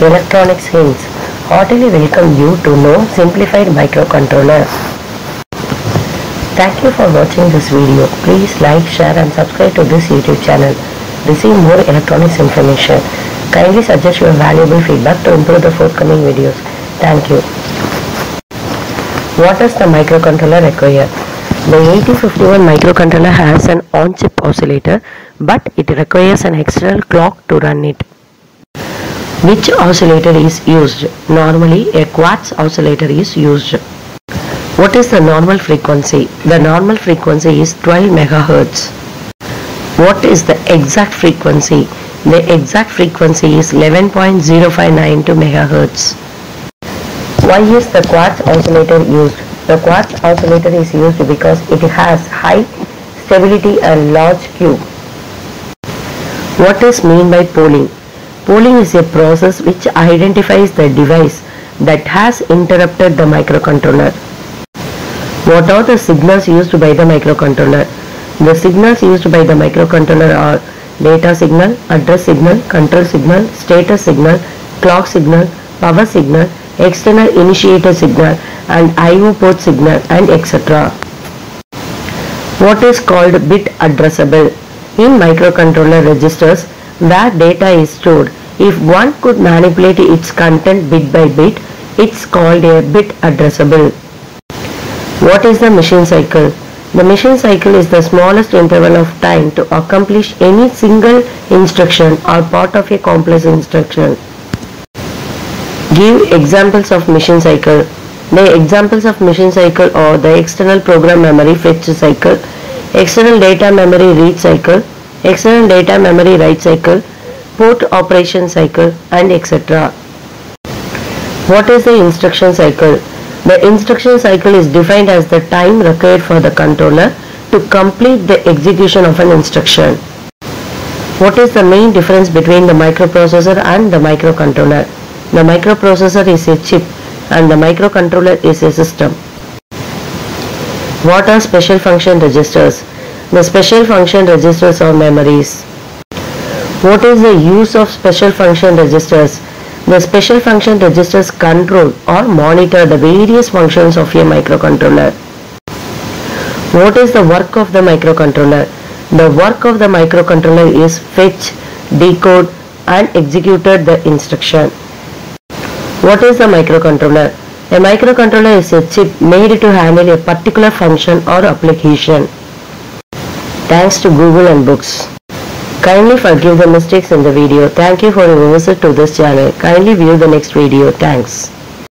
Electronics Hints heartily welcome you to know Simplified Microcontroller. Thank you for watching this video. Please like, share and subscribe to this YouTube channel. Receive more electronics information. Kindly suggest your valuable feedback to improve the forthcoming videos. Thank you. What does the microcontroller require? The 8051 microcontroller has an on-chip oscillator but it requires an external clock to run it. Which oscillator is used? Normally a quartz oscillator is used. What is the normal frequency? The normal frequency is 12 megahertz. What is the exact frequency? The exact frequency is 11.059 megahertz. Why is the quartz oscillator used? The quartz oscillator is used because it has high stability and large Q. What is mean by polling? Polling is a process which identifies the device that has interrupted the microcontroller. What are the signals used by the microcontroller? The signals used by the microcontroller are data signal, address signal, control signal, status signal, clock signal, power signal, external initiator signal and IO port signal and etc. What is called bit addressable? In microcontroller registers where data is stored, if one could manipulate its content bit by bit, it's called a bit addressable. What is the machine cycle? The machine cycle is the smallest interval of time to accomplish any single instruction or part of a complex instruction. Give examples of machine cycle. The examples of machine cycle are the external program memory fetch cycle, external data memory read cycle, external data memory write cycle, port operation cycle and etc. What is the instruction cycle? The instruction cycle is defined as the time required for the controller to complete the execution of an instruction. What is the main difference between the microprocessor and the microcontroller? The microprocessor is a chip and the microcontroller is a system. What are special function registers? The special function registers are memories. What is the use of special function registers? The special function registers control or monitor the various functions of a microcontroller. What is the work of the microcontroller? The work of the microcontroller is fetch, decode and executed the instruction. What is the microcontroller? A microcontroller is a chip made to handle a particular function or application. Thanks to Google and books. Kindly forgive the mistakes in the video. Thank you for your visit to this channel. Kindly view the next video. Thanks.